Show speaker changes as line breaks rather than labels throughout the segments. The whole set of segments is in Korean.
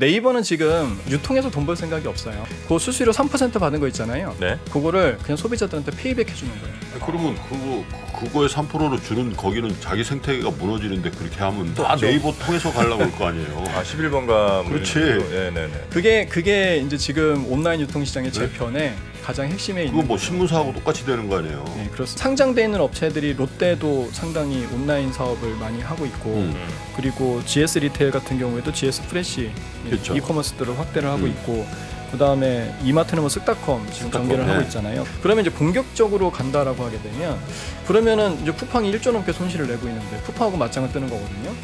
네이버는 지금 유통해서 돈 벌 생각이 없어요. 그 수수료 3% 받은 거 있잖아요.
네.
그거를 그냥 소비자들한테 페이백 해주는 거예요.
그러면 그거 그거에 3%로 주는 거기는 자기 생태계가 무너지는데 그렇게 하면 다. 네이버 통해서 가려고 할거 아니에요.
아 11번가
그렇지.
네네네.
그게 그게 이제 지금 온라인 유통 시장의 재편의 가장 핵심에 있는
그거 뭐. 신문사하고 똑같이 되는 거 아니에요.
네, 그렇습니다. 상장돼 있는 업체들이 롯데도 상당히 온라인 사업을 많이 하고 있고
음.
그리고 GS 리테일 같은 경우에도 GS 프레시
그렇죠.
e-commerce들을 확대를 하고
음.
있고 그 다음에 이마트는 뭐 쓱닷컴 지금
쓱닷컴,
전개를 하고
네.
있잖아요. 그러면 이제 본격적으로 간다라고 하게 되면 그러면은 이제 쿠팡이 1조 넘게 손실을 내고 있는데 쿠팡하고 맞짱을 뜨는 거거든요.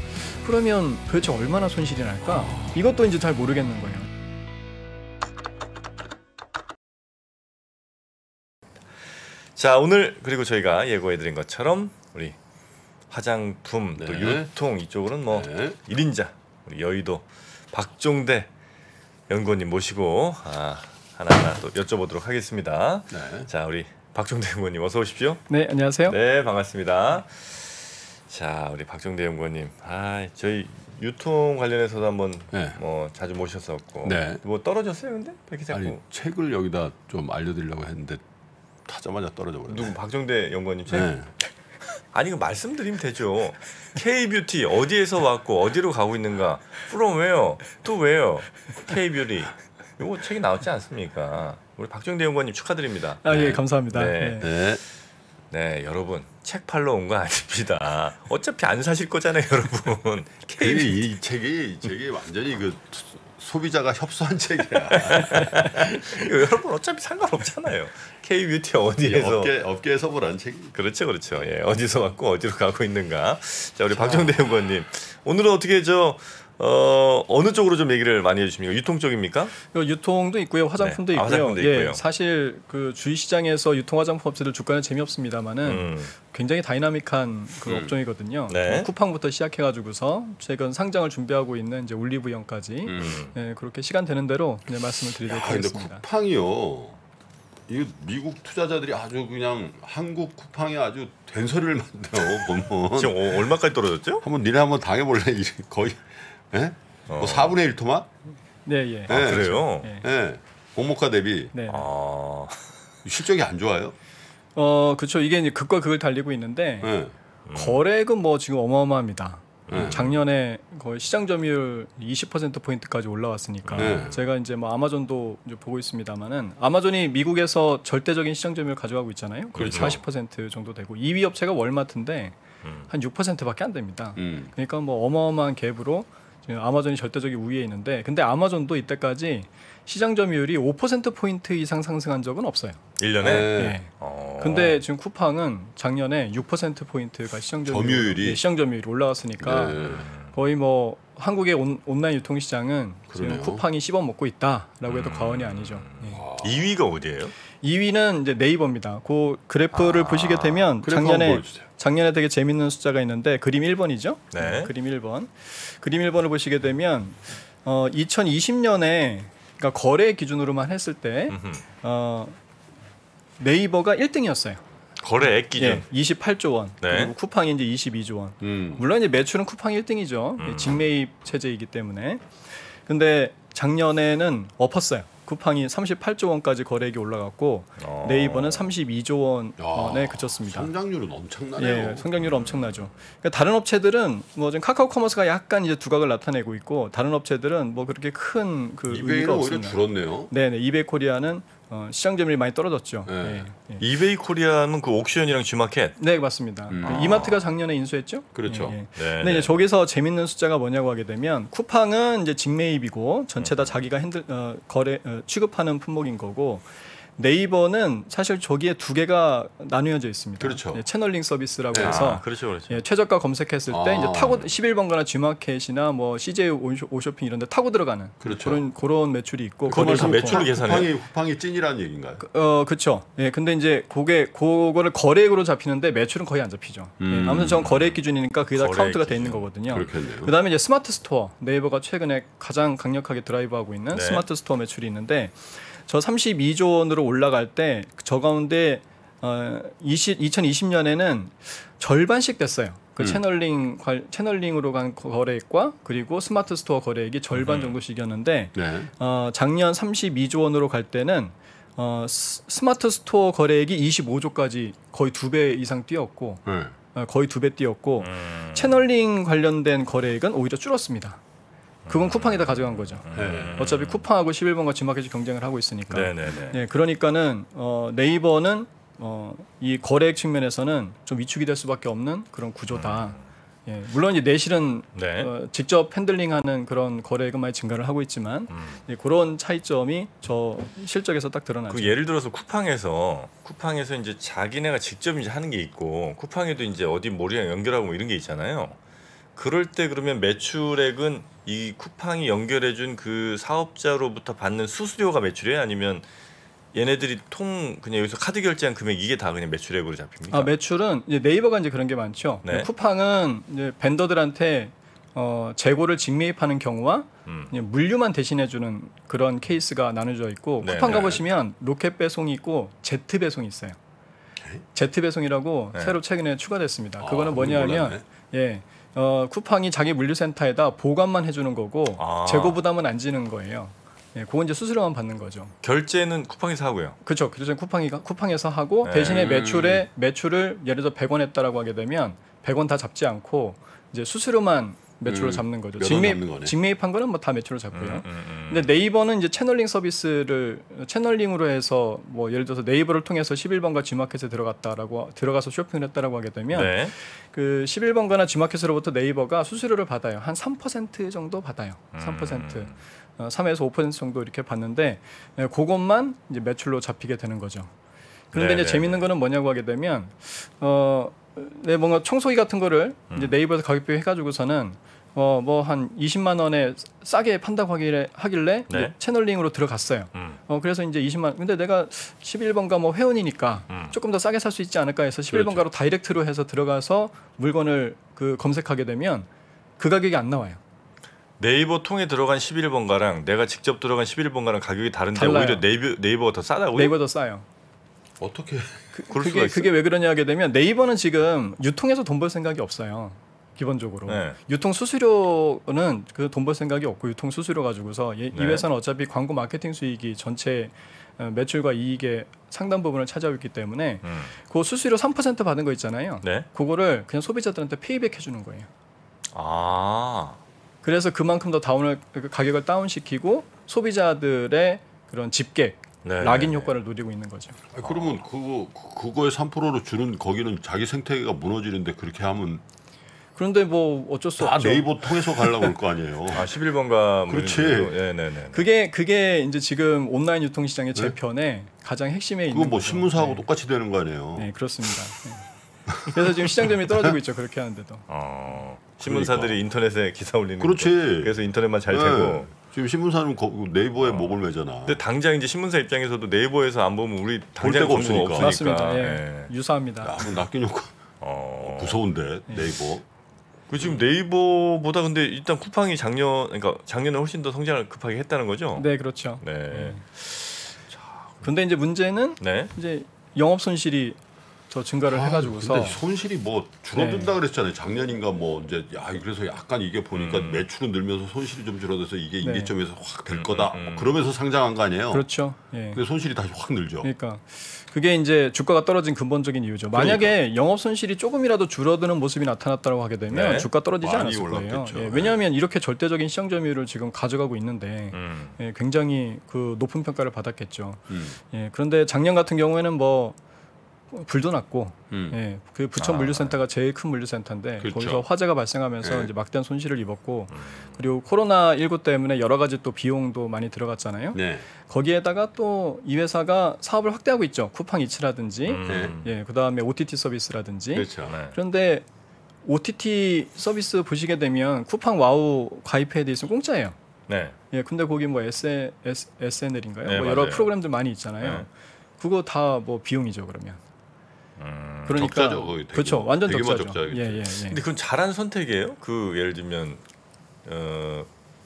그러면 도대체 얼마나 손실이 날까? 이것도 이제 잘 모르겠는 거예요.
자 오늘 그리고 저희가 예고해드린 것처럼 우리 화장품 또
네.
유통 이쪽으로는 뭐
네.
일인자 우리 여의도 박종대 연구원님 모시고 아, 하나하나 또 여쭤보도록 하겠습니다.
네.
자 우리 박종대 연구원님 어서 오십시오.
네, 안녕하세요.
네 반갑습니다. 자 우리 박종대 연구원님 아 저희 유통 관련해서도 한번
네.
뭐 자주 모셨었고
네.
뭐 떨어졌어요 근데 이렇게 자꾸
아니 책을 여기다 좀 알려드리려고 했는데 타자마자 떨어져 버렸네.
누구 박종대 연구원님 책
네.
아니 그 말씀드리면 되죠. K 뷰티 어디에서 왔고 어디로 가고 있는가? From where? To where? K 뷰티. 요거 책이 나왔지 않습니까? 우리 박종대 연구원님 축하드립니다.
아, 예,
네.
감사합니다.
네.
네.
네.
네, 여러분 책 팔러 온 거 아닙니다. 어차피 안 사실 거잖아요, 여러분. K
그
뷰티.
이 책이 이 책이 완전히 그 소비자가 협소한 책이야.
여러분 어차피 상관없잖아요. K 뷰티 어디에서
업계 업계에서 보라는 책이.
그렇죠, 그렇죠. 예, 어디서 왔고 어디로 가고 있는가. 자, 우리 박종대 연구원님 오늘은 어떻게 저 어, 어느 쪽으로 좀 얘기를 많이 해주십니까? 유통 쪽입니까?
이거 유통도 있고요, 화장품도
네. 아,
있고요.
화장품도
예,
있고요.
사실 그 주식 시장에서 유통 화장품 업체들 주가는 재미없습니다만은
음.
굉장히 다이나믹한 그
음.
업종이거든요.
네.
뭐 쿠팡부터 시작해가지고서 최근 상장을 준비하고 있는 이제 올리브영까지
음.
네, 그렇게 시간 되는 대로 그냥 말씀을 드리도록
야,
하겠습니다.
쿠팡이요. 이 미국 투자자들이 아주 그냥 한국 쿠팡에 아주 된소리를 만들어 보면
지금 어, 얼마까지 떨어졌죠?
한번 니네 한번 당해볼래? 이 거의 예?
어.
뭐 4분의 1 토마?
네, 예.
아,
그래요.
예.
예. 공모가 대비
네.
아,
실적이 안 좋아요.
어, 그렇죠. 이게 이제 극과 극을 달리고 있는데
예.
거래액은 뭐 지금 어마어마합니다.
네.
작년에 거의 시장 점유율 20% 포인트까지 올라왔으니까
네.
제가 이제 뭐 아마존도 이제 보고 있습니다만은 아마존이 미국에서 절대적인 시장 점유율 가져가고 있잖아요. 거의
그렇죠.
40% 정도 되고 2위 업체가 월마트인데
음.
한 6%밖에 안 됩니다.
음.
그러니까 뭐 어마어마한 갭으로 지금 아마존이 절대적인 우위에 있는데 근데 아마존도 이때까지 시장 점유율이 5% 포인트 이상 상승한 적은 없어요.
1년에.
네.
예.
어.
근데 지금 쿠팡은 작년에 6% 포인트가 시장 점유율,
점유율이?
예, 시장 점유율이 올라왔으니까
네.
거의 뭐 한국의 온, 온라인 유통 시장은
그러네요.
지금 쿠팡이 씹어 먹고 있다라고 해도 과언이 아니죠. 예.
2위가 어디예요?
2위는 이제 네이버입니다. 그 그래프를
아,
보시게 되면 작년에
보여주세요.
작년에 되게 재밌는 숫자가 있는데 그림 1번이죠.
네.
그림 1번. 그림 1번을 보시게 되면 어 2020년에 그러니까 거래 기준으로만 했을 때
음흠.
어, 네이버가 1등이었어요.
거래액 기준.
예, 28조 원.
네.
그리고 쿠팡이 이제 22조 원.
음.
물론 이제 매출은 쿠팡이 1등이죠.
음.
직매입 체제이기 때문에. 근데 작년에는 엎었어요. 쿠팡이 38조 원까지 거래액이 올라갔고
어.
네이버는 32조
야,
원에 그쳤습니다.
성장률은 엄청나네요.
예, 성장률 엄청나죠. 그러니까 다른 업체들은 뭐 지금 카카오 커머스가 약간 이제 두각을 나타내고 있고 다른 업체들은 뭐 그렇게 큰 그
이베이는
의미가
오히려
없습니다.
줄었네요.
네, 네. 이베이 코리아는 어, 시장 점유율이 많이 떨어졌죠.
네.
예, 예.
이베이 코리아는 그 옥션이랑 G마켓.
네, 맞습니다.
음.
네, 이마트가 작년에 인수했죠.
그렇죠.
예, 예.
네.
근데
네.
이제 저기서 재밌는 숫자가 뭐냐고 하게 되면 쿠팡은 이제 직매입이고 전체 다 자기가 핸들 어, 거래 어, 취급하는 품목인 거고 네이버는 사실 저기에 두 개가 나뉘어져 있습니다.
그렇죠.
예, channeling 서비스라고
네.
해서
아, 그렇죠, 그렇죠.
예, 최저가 검색했을 때
아.
이제 타고 11번가나 G마켓이나 뭐 CJ 오쇼- 오쇼핑 이런 데 타고 들어가는
그렇죠.
런 그런 매출이 있고
그거를 다 매출로 계산해요?
쿠팡이 쿠팡이 찐이라는 얘기인가요?
어 그렇죠. 예, 근데 이제 그게 그거를 거래액으로 잡히는데 매출은 거의 안 잡히죠.
음.
예, 아무튼 전 거래액 기준이니까 그게 다 카운트가 돼
기준.
있는 거거든요.
그렇겠네요.
그다음에 이제 스마트 스토어 네이버가 최근에 가장 강력하게 드라이브하고 있는
네.
스마트 스토어 매출이 있는데 저 32조 원으로 올라갈 때 저 가운데 어 20, 2020년에는 절반씩 됐어요. 그
음.
channeling 관, channeling으로 간 거래액과 그리고 스마트 스토어 거래액이 절반
음.
정도씩이었는데
네.
어, 작년 32조 원으로 갈 때는 어, 스, 스마트 스토어 거래액이 25조까지 거의 두 배 이상 뛰었고
네.
어, 거의 두 배 뛰었고
음.
channeling 관련된 거래액은 오히려 줄었습니다. 그건 쿠팡에다 가져간 거죠.
네.
어차피 쿠팡하고 11번가 지마켓이 경쟁을 하고 있으니까.
네네네.
네, 그러니까는 어, 네이버는 어, 이 거래액 측면에서는 좀 위축이 될 수밖에 없는 그런 구조다. 예, 물론 이제 내실은
네.
어, 직접 handling하는 그런 거래액은 많이 증가를 하고 있지만
음.
예, 그런 차이점이 저 실적에서 딱 드러나죠.
그 예를 들어서 쿠팡에서 쿠팡에서 이제 자기네가 직접 이제 하는 게 있고 쿠팡에도 이제 어디 몰이랑 연결하고 뭐 이런 게 있잖아요. 그럴 때 그러면 매출액은 이 쿠팡이 연결해준 그 사업자로부터 받는 수수료가 매출이에요? 아니면 얘네들이 통 그냥 여기서 카드 결제한 금액 이게 다 그냥 매출액으로 잡힙니까?
아, 매출은 이제 네이버가 이제 그런 게 많죠.
네.
쿠팡은 이제 vendor들한테 어, 재고를 직매입하는 경우와
음.
물류만 대신해 주는 그런 케이스가 나눠져 있고
네,
쿠팡
네.
가보시면 로켓 배송이 있고 제트 배송이 있어요. 제트 배송이라고
네.
새로 최근에 추가됐습니다.
아,
그거는 뭐냐면. 예. 어, 쿠팡이 자기 물류센터에다 보관만 해주는 거고
아.
재고 부담은 안 지는 거예요. 예, 그건 이제 수수료만 받는 거죠.
결제는 쿠팡에서 하고요.
그렇죠. 그래서 쿠팡이 쿠팡에서 하고
네.
대신에
음.
매출에 매출을 예를 들어 100원 했다라고 하게 되면 100원 다 잡지 않고 이제 수수료만 매출로
음,
잡는 거죠. 직매입. 직매입한 거는 뭐 다 매출로 잡고요.
음, 음, 음.
근데 네이버는 이제 채널링 서비스를 채널링으로 해서 뭐 예를 들어서 네이버를 통해서 11번가 G마켓에 들어갔다라고 들어가서 쇼핑을 했다라고 하게 되면
네.
그 11번가나 G마켓으로부터 네이버가 수수료를 받아요. 한 3% 정도 받아요.
음.
3%. 어, 3에서 5% 정도 이렇게 받는데 예, 그것만 이제 매출로 잡히게 되는 거죠. 그런데
네,
이제
네,
재밌는 거는 뭐냐고 하게 되면 어, 네, 뭔가 청소기 같은 거를
음.
이제 네이버에서 가격표 해가지고서는 어, 뭐 한 20만 원에 싸게 판다고 하길래, 하길래
네.
채널링으로 들어갔어요.
음.
어, 그래서 이제 20만 근데 내가 11번가 뭐 회원이니까
음.
조금 더 싸게 살 수 있지 않을까 해서 11번가로 다이렉트로 해서 들어가서 물건을 그 검색하게 되면 그 가격이 안 나와요.
네이버 통에 들어간 11번가랑 내가 직접 들어간 11번가랑 가격이 다른데
달라요.
오히려 네이버 네이버가 더 싸다고요?
네이버 더 싸요.
어떻게
수가
그게? 그게 왜 그러냐 하게 되면 네이버는 지금 유통에서 돈 벌 생각이 없어요. 기본적으로
네.
유통 수수료는 그 돈 벌 생각이 없고 유통 수수료 가지고서 이, 이
네.
회사는 어차피 광고 마케팅 수익이 전체 어, 매출과 이익의 상당 부분을 차지하고 있기 때문에
음.
그 수수료 3% 받은 거 있잖아요.
네.
그거를 그냥 소비자들한테 페이백 해주는 거예요.
아.
그래서 그만큼 더 다운을 그 가격을 다운시키고 소비자들의 그런 집객
네.
락인 효과를 노리고 있는 거죠.
아니, 그러면 그거 그- 그거에 3%로 주는 거기는 자기 생태계가 무너지는데 그렇게 하면
그런데 뭐 어쩔
수다
없죠.
네이버 통해서 가려고 올 거 아니에요.
아 11번가
그렇지.
네, 네, 네.
그게 그게 이제 지금 온라인 유통 시장의 재편의 가장 핵심에 있는
그거 뭐
거죠.
신문사하고
네.
똑같이 되는 거 아니에요.
네, 그렇습니다. 네. 그래서 지금 시장점이 떨어지고 있죠. 그렇게 하는데도.
어. 신문사들이 인터넷에 기사 올리는
그렇지.
거. 그래서 인터넷만 잘
네.
되고.
지금 신문사는 거- 네이버에
어.
목을 매잖아.
근데 당장 이제 신문사 입장에서도 네이버에서 안 보면 우리 당장
데가
광고가
없으니까.
없으니까.
맞습니다. 예.
예.
유사합니다.
야, 뭐 낚인 효과
어.
무서운데 네이버.
그 지금 네이버보다 근데 일단 쿠팡이 작년 그러니까 작년에 훨씬 더 성장을 급하게 했다는 거죠.
네, 그렇죠.
네.
근데 이제 문제는
네.
이제 영업 손실이 더 증가를 해가지고서
아, 근데 손실이 뭐 줄어든다 그랬잖아요. 작년인가 뭐 이제 야 그래서 약간 이게 보니까
음.
매출은 늘면서 손실이 좀 줄어들어서 이게
네.
임계점에서 확될
음,
거다.
음, 음.
그러면서 상장한 거 아니에요.
그렇죠. 예.
근데 손실이 다시 확 늘죠.
그러니까 그게 이제 주가가 떨어진 근본적인 이유죠. 만약에
그러니까.
영업 손실이 조금이라도 줄어드는 모습이 나타났다고 하게 되면
네.
주가 떨어지지
많이
않았을 거예요.
올랐겠죠.
예,
네.
왜냐하면 이렇게 절대적인 시장 점유율을 지금 가져가고 있는데
음.
예, 굉장히 그 높은 평가를 받았겠죠.
음.
예, 그런데 작년 같은 경우에는 뭐 불도 났고,
음.
예, 그 부천
아.
물류센터가 제일 큰 물류센터인데
그렇죠.
거기서 화재가 발생하면서
네.
이제 막대한 손실을 입었고,
음.
그리고 코로나 19 때문에 여러 가지 또 비용도 많이 들어갔잖아요.
네.
거기에다가 또 이 회사가 사업을 확대하고 있죠. 쿠팡 이츠라든지,
음.
예, 그 다음에 OTT 서비스라든지.
그렇죠.
네.
그런데 OTT 서비스 보시게 되면 쿠팡 와우 가입해야 돼 있으면 공짜예요.
네.
예, 근데 거기 뭐 SN, SNL인가요?
네,
뭐 여러
맞아요.
프로그램들 많이 있잖아요.
네.
그거 다 뭐 비용이죠 그러면.
음.
그러니까
적자죠, 거의 되게.
그렇죠, 완전 적자죠.
적자겠죠.
예, 예, 예.
근데 그건 잘한 선택이에요. 그 예를 들면 어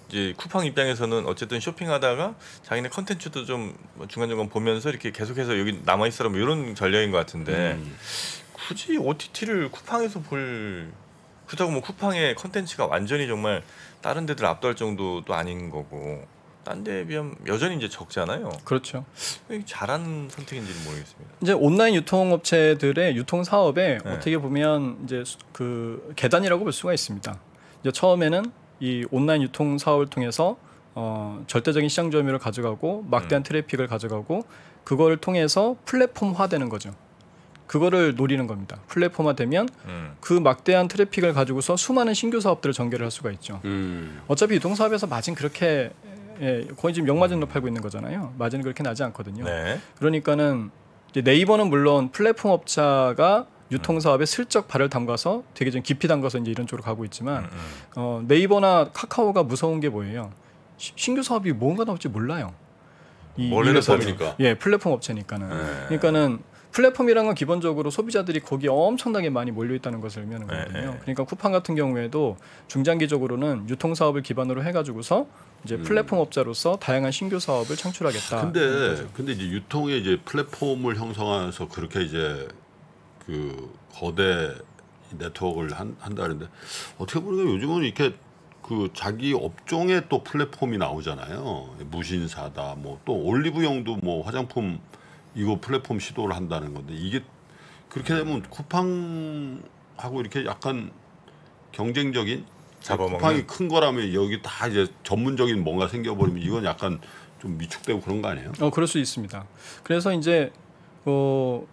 이제 쿠팡 입장에서는 어쨌든 쇼핑하다가 자기네 컨텐츠도 좀 중간중간 보면서 이렇게 계속해서 여기 남아 있으라 뭐 이런 전략인 것 같은데
음.
굳이 OTT를 쿠팡에서 볼 그렇다고 뭐 쿠팡의 컨텐츠가 완전히 정말 다른 데들 압도할 정도도 아닌 거고 딴 데에 비하면 여전히 이제 적잖아요.
그렇죠.
잘한 선택인지는 모르겠습니다.
이제 온라인 유통업체들의 유통 사업에
네.
어떻게 보면 이제 수- 그 계단이라고 볼 수가 있습니다. 이제 처음에는 이 온라인 유통 사업을 통해서 어, 절대적인 시장 점유율을 가져가고 막대한 트래픽을 가져가고 그거를 통해서 플랫폼화되는 거죠. 그거를 노리는 겁니다. 플랫폼화되면
음.
그 막대한 트래픽을 가지고서 수많은 신규 사업들을 전개를 할 수가 있죠.
음.
어차피 유통 사업에서 마진 그렇게 예, 거의 지금 역마진으로 팔고 있는 거잖아요. 마진은 그렇게 나지 않거든요.
네.
그러니까는 이제 네이버는 물론 플랫폼 업자가 유통 사업에 슬쩍 발을 담가서 되게 좀 깊이 담가서 이제 이런 쪽으로 가고 있지만
음, 음.
어, 네이버나 카카오가 무서운 게 뭐예요? 시- 신규 사업이 뭔가 나올지 몰라요. 이
원래는.
법이니까.
예, 플랫폼 업체니까는.
네.
그러니까는 플랫폼이란 건 기본적으로 소비자들이 거기에 엄청나게 많이 몰려 있다는 것을 의미하는
네,
거거든요.
네.
그러니까 쿠팡 같은 경우에도 중장기적으로는 유통 사업을 기반으로 해가지고서 이제
음.
플랫폼 업자로서 다양한 신규 사업을 창출하겠다.
근데 근데 이제 유통의 이제 플랫폼을 형성해서 그렇게 이제 그 거대 네트워크를 한, 한다는데 어떻게 보니까 요즘은 이렇게 그 자기 업종의 또 플랫폼이 나오잖아요. 무신사다 뭐 또 올리브영도 뭐 화장품 이거 플랫폼 시도를 한다는 건데 이게 그렇게 되면 쿠팡하고 이렇게 약간 경쟁적인
잡아먹는?
쿠팡이 큰 거라면 여기 다 이제 전문적인 뭔가 생겨버리면 이건 약간 좀 위축되고 그런 거 아니에요?
어 그럴 수 있습니다. 그래서 이제 어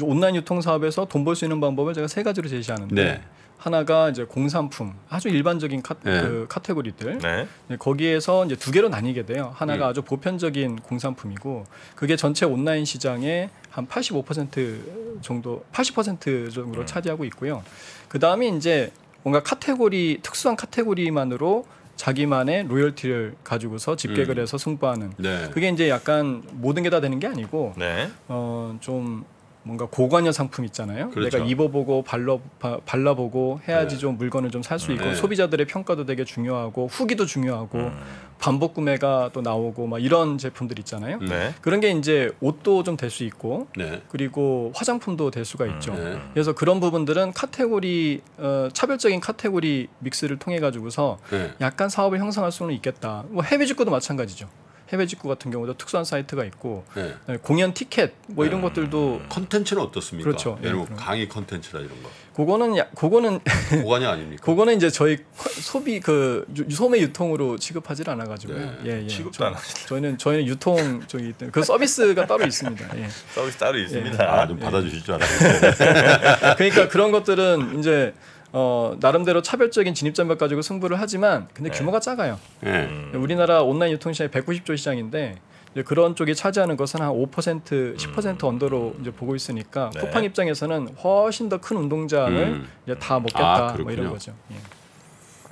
온라인 유통 사업에서 돈 벌 수 있는 방법을 제가 세 가지로 제시하는데
네.
하나가 이제 공산품 아주 일반적인 카,
네.
그 카테고리들
네.
네, 거기에서 이제 두 개로 나뉘게 돼요. 하나가
음.
아주 보편적인 공산품이고 그게 전체 온라인 시장의 한 85% 정도, 80% 정도로
음.
차지하고 있고요. 그 다음에 이제 뭔가 카테고리 특수한 카테고리만으로 자기만의 로열티를 가지고서 집객을
음.
해서 승부하는
네.
그게 이제 약간 모든 게 다 되는 게 아니고
네.
어 좀 뭔가 고관여 상품 있잖아요.
그렇죠.
내가 입어보고 발라 바- 발라보고 해야지
네.
좀 물건을 좀 살 수 있고
네.
소비자들의 평가도 되게 중요하고 후기도 중요하고
음.
반복 구매가 또 나오고 막 이런 제품들 있잖아요.
음.
네.
그런 게 이제 옷도 좀 될 수 있고
네.
그리고 화장품도 될 수가 있죠.
네.
그래서 그런 부분들은 카테고리 어, 차별적인 카테고리 믹스를 통해 가지고서
네.
약간 사업을 형성할 수는 있겠다. 뭐 해외 직구도 마찬가지죠. 해외 직구 같은 경우도 특수한 사이트가 있고
네.
네, 공연 티켓 뭐 이런
음.
것들도
컨텐츠는 어떻습니까?
그렇죠.
예를
예, 그럼.
강의 컨텐츠나 이런 거.
그거는 야, 그거는
고관이 아닙니까?
그거는 이제 저희 커- 소비 그 유- 소매 유통으로 취급하질 않아 가지고요.
네.
예, 예.
취급도
저-
안 하시죠.
저희는 저희는 유통 쪽이기 때문에 그 서비스가 따로 있습니다. 예.
서비스 따로 있습니다.
아, 좀 받아 주실 줄 알았어요.
그러니까 그런 것들은 이제 어, 나름대로 차별적인 진입장벽 가지고 승부를 하지만 근데
네.
규모가 작아요.
네.
음.
우리나라 온라인 유통 시장이 190조 시장인데 이제 그런 쪽이 차지하는 것은 한 5% 10% 언더로 이제 보고 있으니까
네.
쿠팡 입장에서는 훨씬 더 큰 운동장을
음.
이제 다 먹겠다
아,
뭐. 이런 거죠. 예.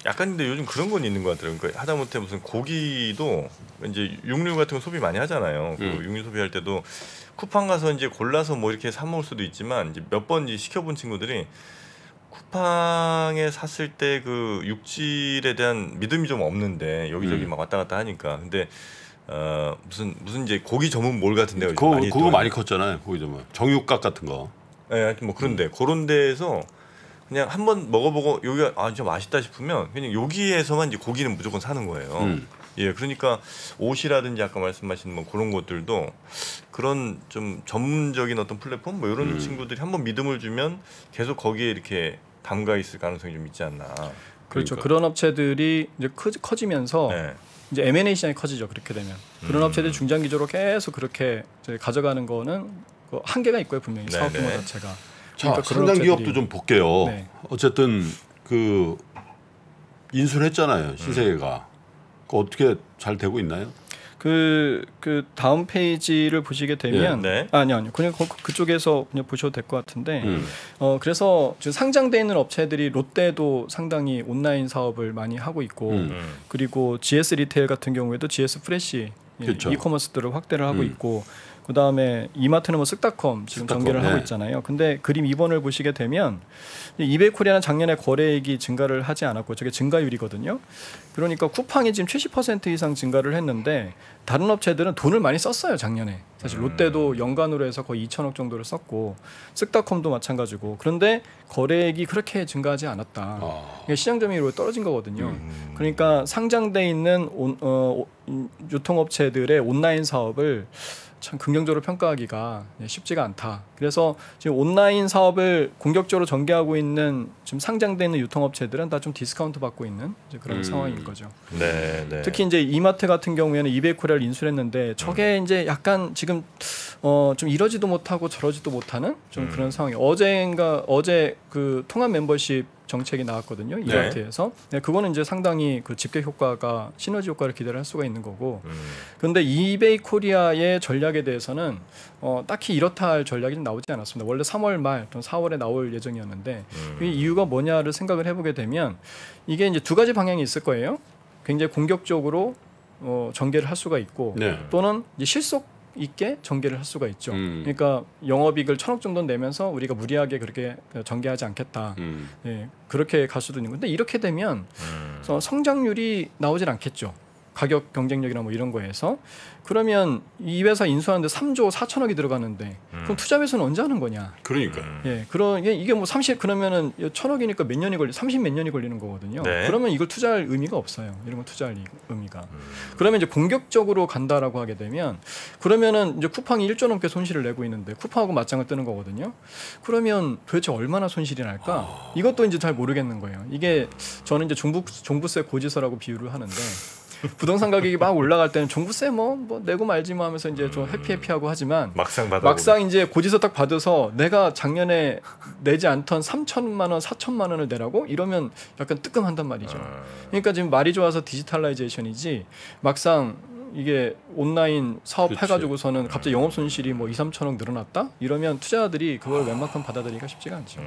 약간 근데 요즘 그런 건 있는 것 같더라고요. 그러니까 하다못해 무슨 고기도 이제 육류 같은 거 소비 많이 하잖아요. 그
음.
육류 소비할 때도 쿠팡 가서 이제 골라서 뭐 이렇게 사 먹을 수도 있지만 이제 몇번 이제 시켜본 친구들이 쿠팡에 샀을 때 그 육질에 대한 믿음이 좀 없는데 여기저기
음.
막 왔다 갔다 하니까 근데 어 무슨 무슨 이제 고기 전문 몰 같은 데가 요즘
그거
많이
그거. 많이 컸잖아요. 거기 좀 정육각 같은 거.
예, 하여튼 뭐 그런데 그런 데에서 그냥 한번 먹어보고 여기가 아 진짜 맛있다 싶으면 그냥 여기에서만 이제 고기는 무조건 사는 거예요.
음.
예, 그러니까 옷이라든지 아까 말씀하신 뭐 그런 것들도 그런 좀 전문적인 어떤 플랫폼 뭐 이런
음.
친구들이 한번 믿음을 주면 계속 거기에 이렇게 담가 있을 가능성이 좀 있지 않나.
그렇죠.
그러니까.
그런 업체들이 이제 커, 커지면서
네.
이제 M&A 시장이 커지죠. 그렇게 되면 그런
음.
업체들이 중장기적으로 계속 그렇게 이제 가져가는 거는 그 한계가 있고요 분명히
네네.
사업 규모 자체가.
자,
그러니까 그런
상장 기업도 좀 볼게요.
네.
어쨌든 그 인수를 했잖아요. 신세계가. 그 어떻게 잘 되고 있나요?
그, 그 다음 페이지를 보시게 되면
예, 네.
아니요 아니요 그냥 그, 그쪽에서 그냥 보셔도 될 것 같은데
음.
어 그래서 지금 상장돼 있는 업체들이 롯데도 상당히 온라인 사업을 많이 하고 있고
음.
음.
그리고 GS 리테일 같은 경우에도 GS 프레시 예,
그렇죠.
e-commerce들을 확대를 하고
음.
있고 그 다음에 이마트는 뭐 쓱닷컴 지금
쓱닷컴,
전개를 하고
네.
있잖아요. 근데 그림 2번을 보시게 되면 이베이코리아는 작년에 거래액이 증가를 하지 않았고 저게 증가율이거든요. 그러니까 쿠팡이 지금 70% 이상 증가를 했는데 다른 업체들은 돈을 많이 썼어요 작년에. 사실
음.
롯데도 연간으로 해서 거의 2천억 정도를 썼고 쓱닷컴도 마찬가지고 그런데 거래액이 그렇게 증가하지 않았다.
아.
이게 시장 점유율이 떨어진 거거든요.
음.
그러니까 상장돼 있는 온, 어, 오- 유통업체들의 온라인 사업을 참 긍정적으로 평가하기가 쉽지가 않다. 그래서 지금 온라인 사업을 공격적으로 전개하고 있는 지금 상장돼 있는 유통업체들은 다 좀 디스카운트 받고 있는 이제 그런
음.
상황인 거죠.
네, 네.
특히 이제 이마트 같은 경우에는 이베이코리아를 인수했는데 저게
음.
이제 약간 지금 어 좀 이러지도 못하고 저러지도 못하는 좀
음.
그런 상황이 어제인가 어제 그 통합 멤버십 정책이 나왔거든요 이마트에서 네, 그거는 이제 상당히 그 집계 효과가 시너지 효과를 기대를 할 수가 있는 거고
음.
그런데 이베이 코리아의 전략에 대해서는 어, 딱히 이렇다 할 전략이 좀 나오지 않았습니다. 원래 3월 말 또는 4월에 나올 예정이었는데
음.
이 이유가 뭐냐를 생각을 해보게 되면 이게 이제 두 가지 방향이 있을 거예요. 굉장히 공격적으로 어, 전개를 할 수가 있고
네.
또는 실속 있게 전개를 할 수가 있죠.
음.
그러니까 영업이익을 천억 정도 내면서 우리가 무리하게 그렇게 전개하지 않겠다.
음.
예, 그렇게 갈 수도 있는 건데 이렇게 되면
음.
어, 성장률이 나오질 않겠죠. 가격 경쟁력이나 뭐 이런 거에서 그러면 이 회사 인수하는데 3조 4천억이 들어가는데
음.
그럼 투자 배수는 언제 하는 거냐?
그러니까.
예, 그런 이게, 이게 뭐 30 그러면은 천억이니까 몇 년이 걸리 30 몇 년이 걸리는 거거든요.
네.
그러면 이걸 투자할 의미가 없어요. 이런 거 투자할 이- 의미가.
음.
그러면 이제 공격적으로 간다라고 하게 되면 그러면은 이제 쿠팡이 1조 넘게 손실을 내고 있는데 쿠팡하고 맞짱을 뜨는 거거든요. 그러면 도대체 얼마나 손실이 날까? 이것도 이제 잘 모르겠는 거예요. 이게 저는 이제 종부 종부세 고지서라고 비유를 하는데 부동산 가격이 막 올라갈 때는 종부세 뭐, 뭐 내고 말지 뭐 하면서 이제 좀 해피해피하고 하지만
막상 받아
막상 이제 고지서 딱 받아서 내가 작년에 내지 않던 3천만 원, 4천만 원을 내라고 이러면 약간 뜨끔한단 말이죠. 그러니까 지금 말이 좋아서 디지털라이제이션이지 막상 이게 온라인 사업
그치.
해가지고서는 갑자기 영업 손실이 뭐 2, 3천억 늘어났다 이러면 투자자들이 그걸 웬만큼 받아들이기가 쉽지가 않죠.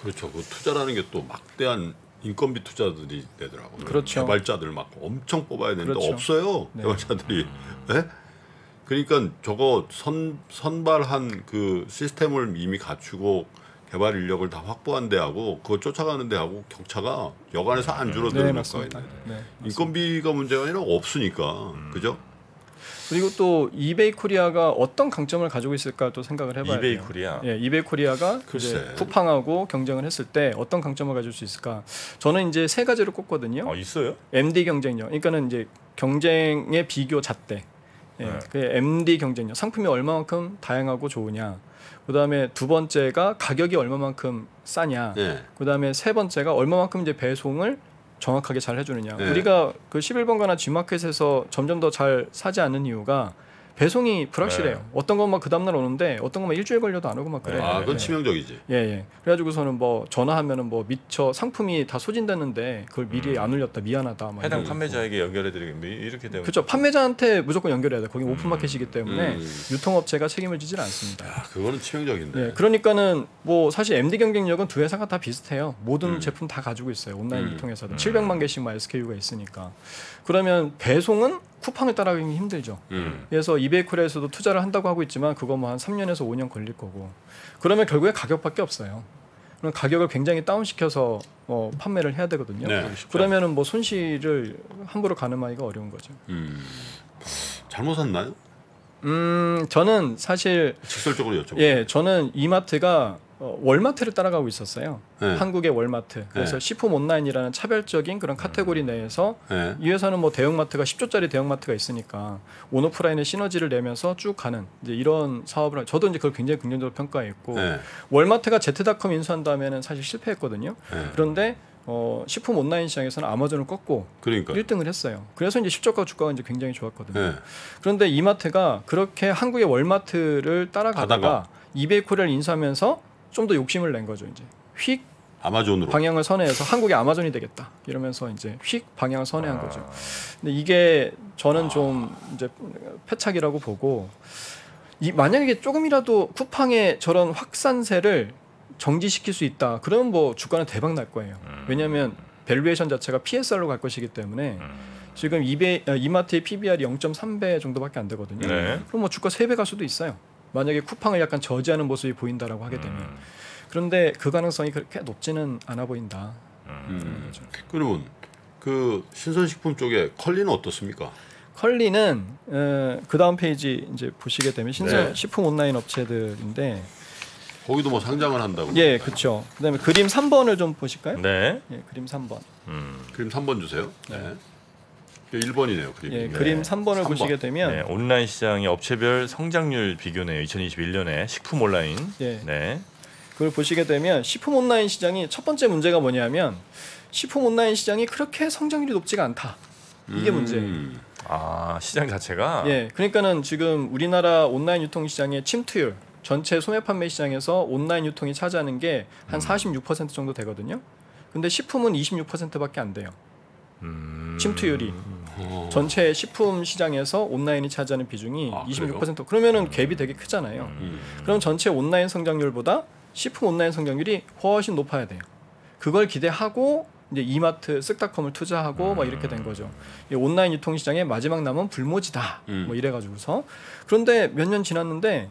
그렇죠. 그 투자라는 게 또 막대한 인건비 투자들이 되더라고요.
그렇죠.
개발자들 막 엄청 뽑아야 되는데
그렇죠.
없어요.
네.
개발자들이. 예? 그러니까 저거 선 선발한 그 시스템을 이미 갖추고 개발 인력을 다 확보한 데하고 그거 쫓아가는 데하고 격차가 여간해서
안네
줄어드는
맞습니다.
있네.
네.
인건비가 문제가 아니라 없으니까. 그죠?
그리고 또 이베이 코리아가 어떤 강점을 가지고 있을까 또 생각을 해봐야
이베이
돼요.
코리아.
예, 이베이 코리아가
글쎄.
쿠팡하고 경쟁을 했을 때 어떤 강점을 가질 수 있을까? 저는 이제 세 가지를 꼽거든요.
어 있어요?
MD 경쟁력. 그러니까는 이제 경쟁의 비교 잣대. 예,
네.
그 MD 경쟁력. 상품이 얼마만큼 다양하고 좋으냐. 그다음에 두 번째가 가격이 얼마만큼 싸냐.
예.
그다음에 세 번째가 얼마만큼 이제 배송을 정확하게 잘 해주느냐.
네.
우리가 그 11번가나 G마켓에서 점점 더 잘 사지 않는 이유가 배송이 불확실해요.
네.
어떤 것만 그 다음날 오는데 어떤 것만 일주일 걸려도 안 오고 막 그래요.
아, 그건
네.
치명적이지.
예, 예. 그래가지고서는 뭐 전화하면은 뭐 미처 상품이 다 소진됐는데 그걸 미리 안 올렸다 미안하다. 막
해당. 판매자에게 연결해드리면 이렇게 되면
그렇죠. 판매자한테 무조건 연결해야 돼. 거기 오픈마켓이기 때문에
음.
유통업체가 책임을 지질 않습니다.
아, 그거는 치명적인데.
예, 그러니까는 뭐 사실 MD 경쟁력은 두 회사가 다 비슷해요. 모든
음.
제품 다 가지고 있어요. 온라인
음.
유통에서는
음.
700만 개씩 만 SKU가 있으니까. 그러면 배송은 쿠팡을 따라가기 힘들죠.
음.
그래서 이베이코리아에서도 투자를 한다고 하고 있지만 그거 뭐 한 3년에서 5년 걸릴 거고. 그러면 결국에 가격밖에 없어요. 그럼 가격을 굉장히 다운시켜서 어, 판매를 해야 되거든요.
네.
그러면은 뭐 손실을 함부로 가늠하기가 어려운 거죠.
음. 잘못 샀나요?
음, 저는 사실
직설적으로 여쭤볼게요.
예, 저는 이마트가 어, 월마트를 따라가고 있었어요.
네.
한국의 월마트. 그래서
네.
식품 온라인이라는 차별적인 그런 카테고리 내에서
예.
이 회사는 뭐 대형마트가 10조짜리 대형마트가 있으니까 온오프라인의 시너지를 내면서 쭉 가는 이제 이런 사업을 하- 저도 이제 그걸 굉장히 긍정적으로 평가했고
예.
월마트가 제트닷컴 인수한 다음에는 사실 실패했거든요.
예.
그런데 어, 식품 온라인 시장에서는 아마존을 꺾고
그러니까.
1등을 했어요. 그래서 이제 10조가 주가가 이제 굉장히 좋았거든요.
예.
그런데 이마트가 그렇게 한국의 월마트를 따라가다가. 이베이 코리아를 인수하면서 좀 더 욕심을 낸 거죠. 이제 휙
아마존으로.
방향을 선회해서 한국의 아마존이 되겠다 이러면서 이제 휙 방향을 선회한 거죠.
아,
근데 이게 저는 좀 이제 패착이라고 보고 이 만약에 조금이라도 쿠팡의 저런 확산세를 정지시킬 수 있다. 그러면 뭐 주가는 대박 날 거예요.
음.
왜냐하면 valuation 자체가 PSR로 갈 것이기 때문에
음.
지금 이베 어, 이마트의 PBR이 0.3배 정도밖에 안 되거든요.
네.
그럼 뭐 주가 3배 갈 수도 있어요. 만약에 쿠팡을 약간 저지하는 모습이 보인다라고 하게 되면.
음.
그런데 그 가능성이 그렇게 높지는 않아 보인다.
음. 그러면 그 신선식품 쪽에 컬리는 어떻습니까?
컬리는 어, 그 다음 페이지 이제 보시게 되면 신선
네.
식품 온라인 업체들인데
거기도 뭐 상장을 한다고.
예, 그렇죠. 그다음에 그림 3번을 좀 보실까요?
네.
예, 그림 3번.
음.
그림 3번 주세요. 네. 1번이네요. 그림이.
예,
네.
그림 3번을
3번.
보시게 되면
네, 온라인 시장의 업체별 성장률 비교네요. 2021년에 식품 온라인.
예.
네.
그걸 보시게 되면 식품 온라인 시장이 첫 번째 문제가 뭐냐면 식품 온라인 시장이 그렇게 성장률이 높지가 않다. 이게
음.
문제예요.
아 시장 자체가
예, 그러니까는 지금 우리나라 온라인 유통 시장의 침투율 전체 소매 판매 시장에서 온라인 유통이 차지하는 게 한 46% 정도 되거든요. 근데 식품은 26%밖에 안 돼요.
음.
침투율이
어.
전체 식품 시장에서 온라인이 차지하는 비중이
아,
26% 그러면은 갭이 되게 크잖아요.
음.
그럼 전체 온라인 성장률보다 식품 온라인 성장률이 훨씬 높아야 돼요. 그걸 기대하고 이제 이마트, 쓱닷컴을 투자하고 막 이렇게 된 거죠. 이 온라인 유통 시장의 마지막 남은 불모지다.
음.
뭐 이래 가지고서 그런데 몇 년 지났는데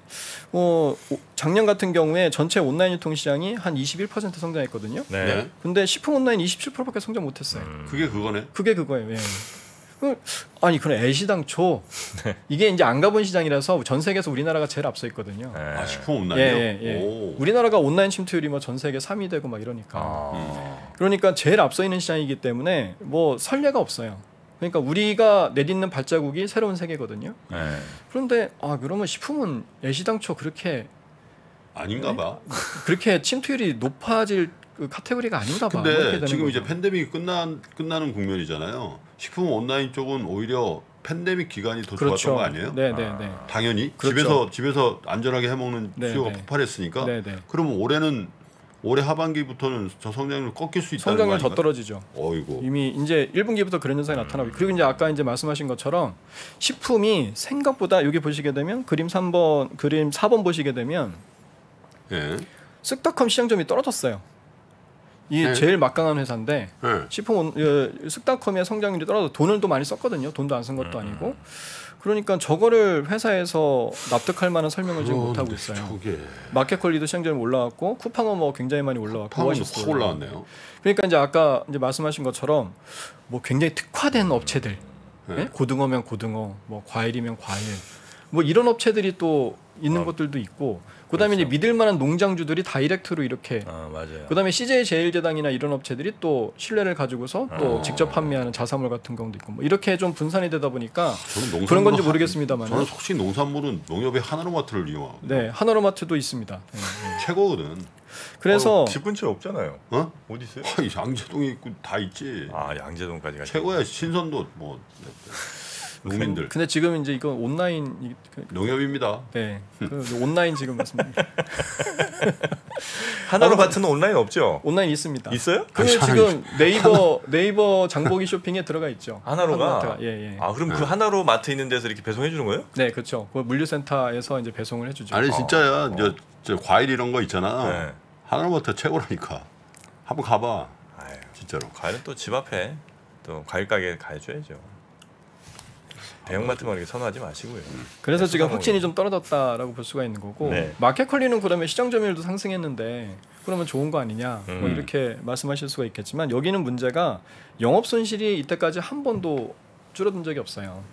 어, 오- 작년 같은 경우에 전체 온라인 유통 시장이 한 21% 성장했거든요.
네.
네.
근데 식품 온라인 27%밖에 성장 못 했어요.
음.
그게 그거네.
그게 그거예요. 예. 그, 아니 그럼 애시당 초 이게 이제 안 가본 시장이라서 전 세계에서 우리나라가 제일 앞서 있거든요.
네.
아 식품
예,
온라인이요?
예, 예.
오.
우리나라가 온라인 침투율이 뭐 전 세계 3위 되고 막 이러니까.
아.
그러니까 제일 앞서 있는 시장이기 때문에 뭐 설례가 없어요. 그러니까 우리가 내딛는 발자국이 새로운 세계거든요.
네.
그런데 아 그러면 식품은 애시당초 그렇게
아닌가 봐.
그렇게 침투율이 높아질 그 카테고리가 아닌가 봐.
근데
되는
지금
거죠.
이제 팬데믹이 끝난 끝나는 국면이잖아요. 식품 온라인 쪽은 오히려 팬데믹 기간이 더
그렇죠.
좋았던 거 아니에요?
네, 네, 네.
당연히
그렇죠.
집에서 집에서 안전하게 해 먹는
네,
수요가
네.
폭발했으니까.
네, 네.
그러면 올해는 올해 하반기부터는 저 성장률 꺾일 수 있다는
성장률
거
더? 떨어지죠.
어이고.
이미 이제 1분기부터 그런 현상이 나타나고 있고. 그리고 이제 아까 이제 말씀하신 것처럼 식품이 생각보다 여기 보시게 되면 그림 3번 그림 4번 보시게 되면
예.
쓱닷컴 시장점이 떨어졌어요. 이게
네.
제일 막강한 회사인데
예.
식품 온- 어, 쓱닷컴의 성장률이 떨어져 돈을 또 많이 썼거든요. 돈도 안 쓴 것도 아니고. 그러니까 저거를 회사에서 납득할 만한 설명을 지금 못 하고 있어요.
저게
마켓 퀄리도 시장점이 올라왔고 쿠팡은 뭐 굉장히 많이 올라왔고
팡은
오아시스도
확 올라왔네요.
그러니까 이제 아까 이제 말씀하신 것처럼 뭐 굉장히 특화된 업체들,
네.
예? 고등어면 고등어, 뭐 과일이면 과일, 뭐 이런 업체들이 또 있는
어.
것들도 있고, 그다음에 이제 믿을 만한 농장주들이 다이렉트로 이렇게,
아 맞아요.
그다음에 CJ 제일제당이나 이런 업체들이 또 신뢰를 가지고서 또
어.
직접 판매하는 자사몰 같은 경우도 있고, 뭐 이렇게 좀 분산이 되다 보니까 그런 건지
하-
모르겠습니다만,
저는 솔직히 농산물은 농협의 하나로마트를 이용하고
네 하나로마트도 있습니다. 네, 네.
최고거든.
그래서
어, 집 근처에 없잖아요.
어?
어디 있어요?
아, 이 양재동에 있고 다 있지.
아 양재동까지 가시.
최고야 신선도 뭐 농민들
근데 지금 이제 이거 온라인 이- 그-
농협입니다.
네, 그 온라인 지금 말씀드린
하나로마트는 온라인 없죠?
온라인 있습니다.
있어요?
그 지금 네이버 네이버 장보기 쇼핑에 들어가 있죠.
하나로가?
예, 예.
아 그럼 그 하나로 마트 있는 데서 이렇게 배송해 주는 거예요?
네, 그렇죠. 그 물류센터에서 이제 배송을 해주죠.
아니 진짜야.
어.
저, 저 과일 이런 거 있잖아.
네.
하나로마트 최고라니까. 한번 가봐.
아유,
진짜로.
과일은 또 집 앞에 또 과일 가게 가줘야죠. 대형마트만 이렇게 선호하지 마시고요.
그래서 지금 확진이 좀 떨어졌다라고 볼 수가 있는 거고
네.
마켓 컬리는 그러면 시장 점유율도 상승했는데 그러면 좋은 거 아니냐 뭐
음.
이렇게 말씀하실 수가 있겠지만 여기는 문제가 영업 손실이 이때까지 한 번도 줄어든 적이 없어요.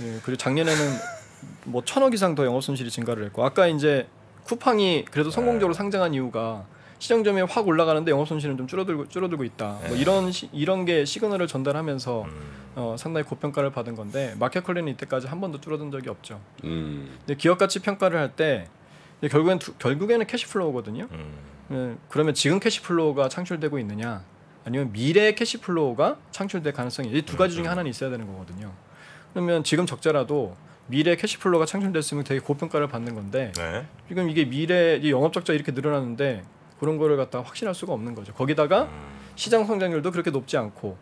예, 그리고 작년에는 뭐 천억 이상 더 영업 손실이 증가를 했고 아까 이제 쿠팡이 그래도 성공적으로 상장한 이유가 시장 점유율 확 올라가는데 영업 손실은 좀 줄어들고 줄어들고 있다. 뭐
네.
이런 시, 이런 게 시그널을 전달하면서
음.
어, 상당히 고평가를 받은 건데 마켓 컬리는 이때까지 한 번도 줄어든 적이 없죠.
음.
근데 기업 가치 평가를 할 때 결국엔 두- 결국에는 cash flow거든요.
음.
예, 그러면 지금 cash flow가 창출되고 있느냐, 아니면 미래 cash flow가 창출될 가능성이 이 두 가지 중에 하나는 있어야 되는 거거든요. 그러면 지금 적자라도 미래 cash flow가 창출됐으면 되게 고평가를 받는 건데
네.
지금 이게 미래 이 영업 적자 이렇게 늘어나는데 그런 거를 갖다가 확신할 수가 없는 거죠. 거기다가
음.
시장 성장률도 그렇게 높지 않고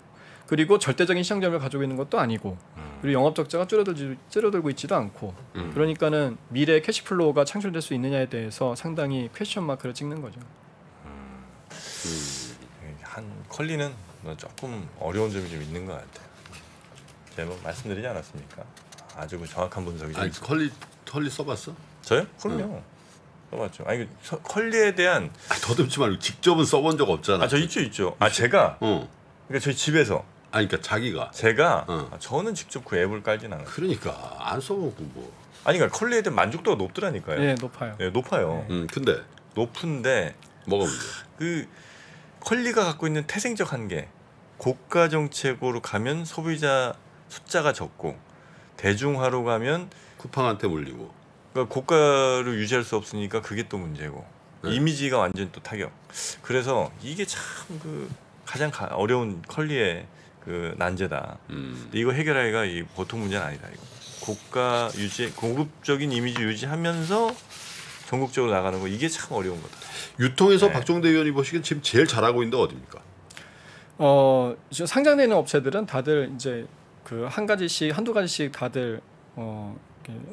그리고 절대적인 시장 점유를 가지고 있는 것도 아니고
음.
그리고 영업 적자가 줄어들지 줄어들고 있지도 않고
음.
그러니까는 미래 cash flow가 창출될 수 있느냐에 대해서 상당히 question mark를 찍는 거죠.
음.
한 컬리는 조금 어려운 점이 좀 있는 것 같아요. 제가 뭐 말씀드리지 않았습니까? 아주 그 정확한 분석이 좀
아니. 컬리 털리 써봤어?
저요? 그럼요. 써봤죠. 아니 그 서- 컬리에 대한
아니, 더듬지 말고 직접은 써본 적 없잖아.
아저 있죠 있죠. 아 제가
어.
그러니까 저희 집에서
아니 그러니까 자기가
제가
어.
아, 저는 직접 그 앱을 깔진 않아요.
그러니까 안 써보고 뭐.
아니 그러니까 컬리에 대한 만족도가 높더라니까요.
예, 높아요.
예, 높아요.
음 근데
높은데
뭐가 문제?
그 컬리가 갖고 있는 태생적 한계 고가 정책으로 가면 소비자 숫자가 적고 대중화로 가면
쿠팡한테 물리고.
그러니까 고가를 유지할 수 없으니까 그게 또 문제고
네.
이미지가 완전 또 타격. 그래서 이게 참 그 가장 가- 어려운 컬리의 그 난제다.
음.
이거 해결하기가 이 보통 문제는 아니다 이거. 고가 유지, 고급적인 이미지 유지하면서 전국적으로 나가는 거 이게 참 어려운 거다.
유통에서
네.
박종대 의원이 보시기엔 지금 제일 잘하고 있는 데 어디입니까?
어, 지금 상장되는 업체들은 다들 이제 그 한 가지씩 한두 가지씩 다들 어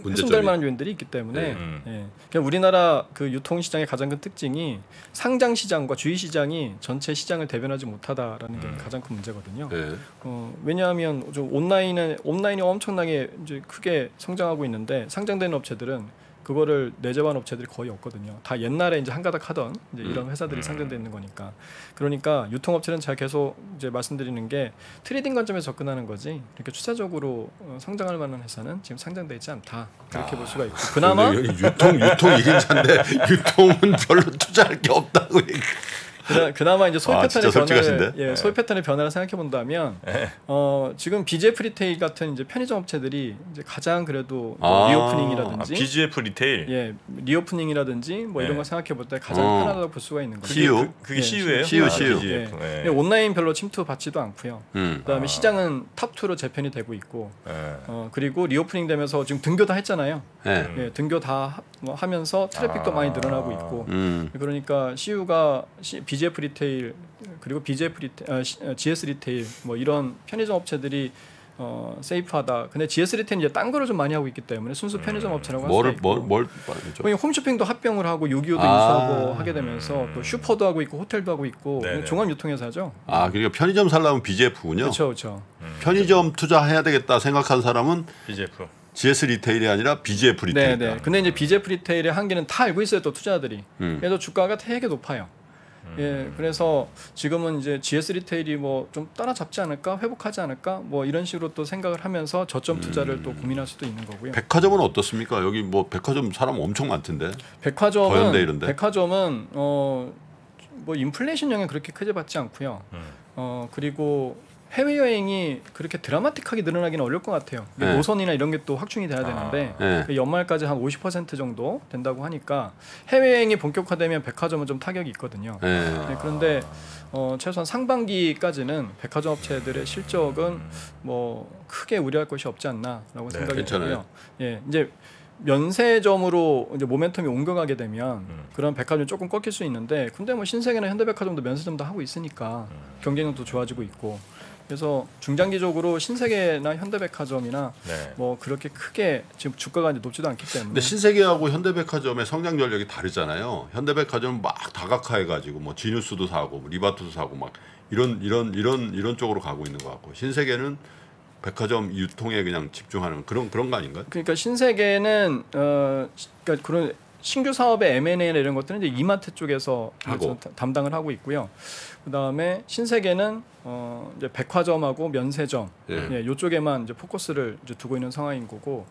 훼손될 만한 요인들이 있기 때문에
음.
예. 우리나라 그 유통 시장의 가장 큰 특징이 상장 시장과 주위 시장이 전체 시장을 대변하지 못하다라는 게
음.
가장 큰 문제거든요.
네.
어, 왜냐하면 좀 온라인에 온라인이 엄청나게 이제 크게 성장하고 있는데 상장되는 업체들은 그거를 내재한 업체들이 거의 없거든요. 다 옛날에 이제 한가닥 하던 이제 이런 회사들이
음.
상장돼 있는 거니까. 그러니까 유통업체는 제가 계속 이제 말씀드리는 게 trading 관점에서 접근하는 거지. 이렇게 추세적으로 어, 성장할 만한 회사는 지금 상장돼 있지 않다. 이렇게 볼 수가 있고. 그나마
유통 유통 1인자인데 유통은 별로 투자할 게 없다고.
그나, 그나마 이제 소비
아,
패턴의 변화를? 예,
네.
소비 패턴의 변화를 생각해 본다면
네.
어, 지금 BGF 리테일 같은 이제 편의점 업체들이 이제 가장 그래도
아,
아,
reopening이라든지
BGF 리테일.
예, reopening이라든지 뭐 이런
네.
걸 생각해 볼 때 가장
어.
편하다고 볼 수가 있는 거죠.
CU?
그, 그게
예,
CU예요?
CU,
아,
CU.
BGF.
예.
예.
근데 온라인 별로 침투 받지도 않고요.
음.
그다음에
아.
시장은 top 2로 재편이 되고 있고
예.
어, 그리고 reopening 되면서 지금 등교 다 했잖아요. 예, 등교 다 하, 뭐 하면서 traffic도
아.
많이 늘어나고 있고
음.
그러니까 CU가 BGF 리테일 그리고 BGF 리테, 아, 시- 어, GS 리테일 뭐 이런 편의점 업체들이 어, safe하다. 근데 GS 리테일은 이제 딴 거를 좀 많이 하고 있기 때문에 순수 편의점 업체라고 할 수가
뭐를
있고.
뭘 뭘 말이죠?
거기 홈쇼핑도 합병을 하고 요기요도
아.
인수하고 하게 되면서 또 슈퍼도 하고 있고 호텔도 하고 있고. 종합 유통회사죠.
아 그러니까 편의점 살려면 BGF군요.
그렇죠, 그렇죠.
편의점 투자해야 되겠다 생각한 사람은
BGF.
GS 리테일이 아니라 BGF
네,
리테일.
네. 근데 이제 BGF 리테일의 한계는 다 알고 있어요, 또 투자들이.
음.
그래서 주가가 되게 높아요.
음.
예, 그래서 지금은 이제 GS 리테일이 뭐 좀 따라잡지 않을까, 회복하지 않을까, 뭐 이런 식으로 또 생각을 하면서 저점 투자를
음.
또 고민할 수도 있는 거고요.
백화점은 어떻습니까? 여기 뭐 백화점 사람 엄청 많던데.
백화점은
더현대 이런데?
백화점은 어 뭐 인플레이션 영향 그렇게 크게 받지 않고요.
음.
어 그리고 해외 여행이 그렇게 드라마틱하게 늘어나기는 어려울 것 같아요.
네.
노선이나 이런 게 또 확충이 돼야 되는데
네.
그 연말까지 한 50% 정도 된다고 하니까 해외 여행이 본격화되면 백화점은 좀 타격이 있거든요.
네.
네, 그런데 어, 최소한 상반기까지는 백화점 업체들의 실적은 뭐 크게 우려할 것이 없지 않나라고
네,
생각이. 들고요. 예, 이제 면세점으로 이제 모멘텀이 옮겨가게 되면
음.
그런 백화점 조금 꺾일 수 있는데 근데 뭐 신세계나 현대백화점도 면세점도 하고 있으니까
음.
경쟁력도 좋아지고 있고 그래서 중장기적으로 신세계나 현대백화점이나
네.
뭐 그렇게 크게 지금 주가가 이제 높지도 않기 때문에
근데 신세계하고 현대백화점의 성장 전력이 다르잖아요. 현대백화점은 막 다각화해가지고 뭐 지뉴스도 사고 뭐 리바트도 사고 막 이런 이런 이런 이런 쪽으로 가고 있는 것 같고 신세계는 백화점 유통에 그냥 집중하는 그런 그런 거 아닌가요?
그러니까 신세계는 어 시- 그러니까 그런 신규 사업의 M&A나 이런 것들은 이제 이마트 쪽에서
하고.
다- 담당을 하고 있고요. 그다음에 신세계는 어 이제 백화점하고 면세점
예.
예, 요쪽에만 이제 포커스를 이제 두고 있는 상황인 거고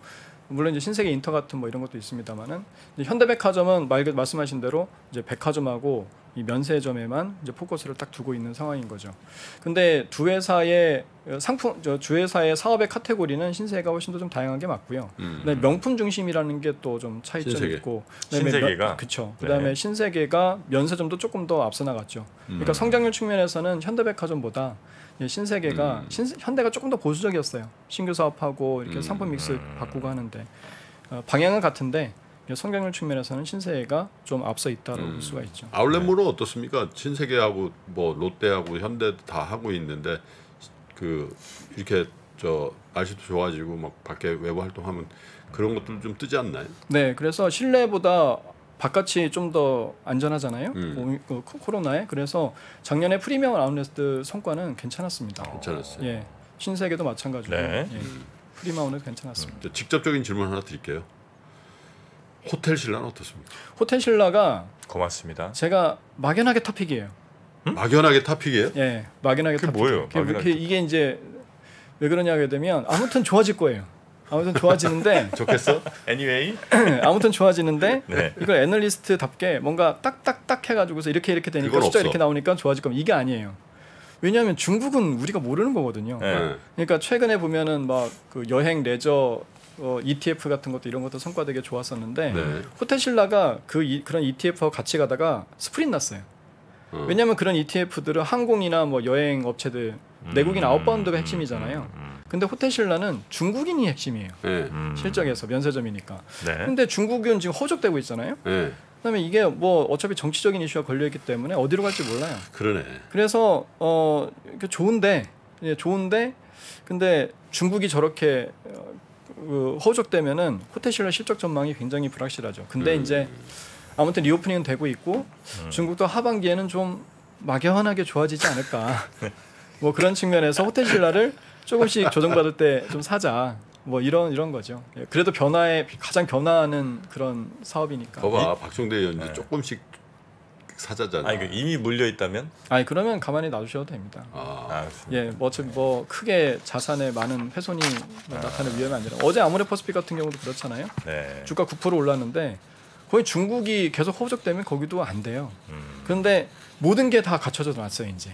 물론 이제 신세계 인터 같은 뭐 이런 것도 있습니다만은 현대백화점은 말 말씀하신 대로 이제 백화점하고 이 면세점에만 이제 포커스를 딱 두고 있는 상황인 거죠. 근데 두 회사의 상품 저주 회사의 사업의 카테고리는 신세계가 훨씬 더 좀 다양한 게 맞고요.
음.
그다음에 명품 중심이라는 게 또 좀 차이점이
신세계.
있고 그다음에
신세계가?
면- 그쵸. 그다음에
네.
신세계가 면세점도 조금 더 앞서 나갔죠. 그러니까
음.
성장률 측면에서는 현대백화점보다 예, 신세계가
음.
신, 현대가 조금 더 보수적이었어요. 신규 사업하고 이렇게
음.
상품 믹스 바꾸고 하는데 어, 방향은 같은데 이 성장률 측면에서는 신세계가 좀 앞서 있다고
음.
볼 수가 있죠.
아울렛몰은 어떻습니까? 신세계하고 뭐 롯데하고 현대 다 하고 있는데 그 이렇게 저 날씨도 좋아지고 막 밖에 외부 활동하면 그런 것들 좀 뜨지 않나요?
네, 그래서 실내보다 바깥이 좀 더 안전하잖아요.
음.
오미- 그 코- 코로나에 그래서 작년에 프리미엄 아웃렛 성과는 괜찮았습니다.
괜찮았어요.
예, 신세계도 마찬가지고
네.
예. 프리미엄은 괜찮았습니다.
자, 직접적인 질문 하나 드릴게요. 호텔 신라는 어떻습니까?
호텔 신라가
고맙습니다.
제가 막연하게 터픽이에요.
막연하게 타픽이에요?
예, 막연하게
그게
터픽.
뭐예요?
그게 이게 이제 왜 그러냐 하게 되면 아무튼 좋아질 거예요. 아무튼 좋아지는데
좋겠어?
Anyway.
아무튼 좋아지는데
네.
이걸 애널리스트답게 뭔가 딱딱딱 해가지고서 이렇게 이렇게 되니까 숫자
없어.
이렇게 나오니까 좋아질 겁니다. 이게 아니에요. 왜냐하면 중국은 우리가 모르는 거거든요.
네.
그러니까 최근에 보면은 막 그 여행 레저 어, ETF 같은 것도 이런 것도 성과 되게 좋았었는데
네.
호텔 신라가 그 이, 그런 ETF와 같이 가다가 split 났어요.
어.
왜냐하면 그런 ETF들은 항공이나 뭐 여행 업체들 내국인
음,
outbound가
음,
핵심이잖아요.
음,
근데 호텔 신라는 중국인이 핵심이에요.
네.
음.
실적에서 면세점이니까.
네.
근데 중국은 지금 허접되고 있잖아요.
네.
그다음에 이게 뭐 어차피 정치적인 이슈가 걸려 있기 때문에 어디로 갈지 몰라요.
그러네.
그래서 어 좋은데 예, 좋은데 근데 중국이 저렇게 어, 그 허우적되면은 호텔 신라 실적 전망이 굉장히 불확실하죠. 근데
음.
이제 아무튼 리오프닝은 되고 있고
음.
중국도 하반기에는 좀 막연하게 좋아지지 않을까. 뭐 그런 측면에서 호텔 신라를 조금씩 조정받을 때 좀 사자. 뭐 이런 이런 거죠. 예, 그래도 변화에 가장 변화하는 그런 사업이니까.
거봐 박종대 의원이
네.
조금씩 사자잖아.
아니 그 이미 물려 있다면?
아니 그러면 가만히 놔두셔도 됩니다.
아,
아,
예, 뭐 어차피 뭐 크게 자산에 많은 훼손이 뭐 나타날 위험이 아니라 어제 아모레퍼스픽 같은 경우도 그렇잖아요.
네.
주가 9% 올랐는데 거의 중국이 계속 허우적되면 거기도 안 돼요.
음.
그런데 모든 게 다 갖춰져 놨어요 이제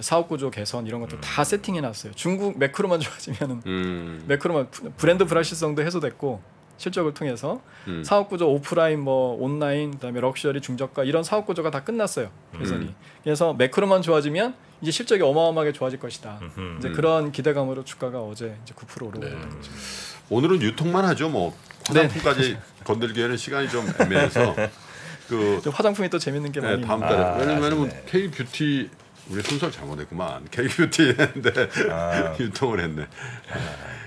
사업 구조 개선 이런 것도
음.
다 세팅해 놨어요. 중국 매크로만 좋아지면은
음.
매크로만 부- 브랜드 불확실성도 해소됐고 실적을 통해서
음.
사업 구조 오프라인 뭐 온라인 그다음에 럭셔리 중저가 이런 사업 구조가 다 끝났어요 개선이.
음.
그래서 macro만 좋아지면 이제 실적이 어마어마하게 좋아질 것이다.
음흠.
이제
음.
그런 기대감으로 주가가 어제 이제 9% 오르고
네.
있는 거죠.
오늘은 유통만 하죠. 뭐
네.
화장품까지 건들기에는 시간이 좀 애매해서
그좀 화장품이 또 재밌는 게
네,
많이
다음. 달에
아,
왜냐면
네.
K beauty 우리 순서를 잘못했구만. K beauty 했는데
아.
유통을 했네.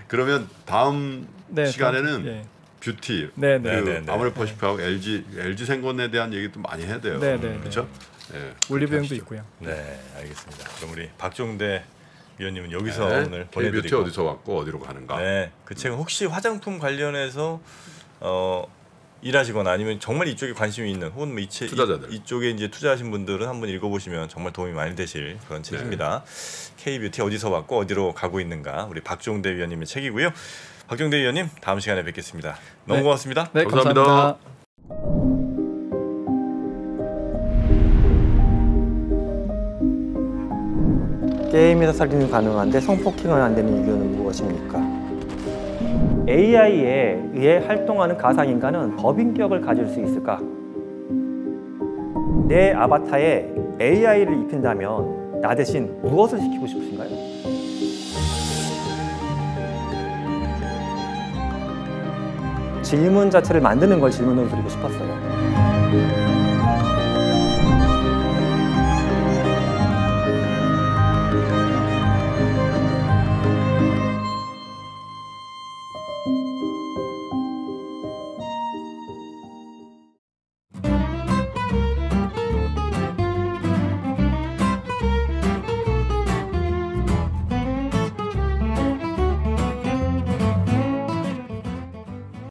그러면 다음
네,
시간에는
다음- 예.
뷰티
네,
그
네.
네, 네, 네.
아모레퍼시픽하고 LG LG 생건에 대한 얘기도 많이 해야 돼요.
네, 네,
그렇죠? 네.
올리브영도
하시죠.
있고요.
네, 알겠습니다. 그럼 우리 박종대 위원님은 여기서
네.
오늘
K 뷰티
보내드리고
어디서 왔고 어디로 가는가?
네, 그 책은 혹시 화장품 관련해서 어, 일하시거나 아니면 정말 이쪽에 관심이 있는 혹은 뭐 이체,
투자자들.
이, 쪽에 이제 투자하신 분들은 한번 읽어보시면 정말 도움이 많이 되실 그런 책입니다. K 뷰티 어디서 왔고 어디로 가고 있는가 우리 박종대 위원님의 책이고요. 박종대 위원님 다음 시간에 뵙겠습니다. 너무
네.
고맙습니다.
네,
감사합니다.
감사합니다.
게임에서 살인이 가능한데 성폭행은 안 되는 이유는 무엇입니까?
AI에 의해 활동하는 가상인간은 법인격을 가질 수 있을까? 내 아바타에 AI를 입힌다면 나 대신 무엇을 시키고 싶으신가요? 질문 자체를 만드는 걸 질문으로 드리고 싶었어요.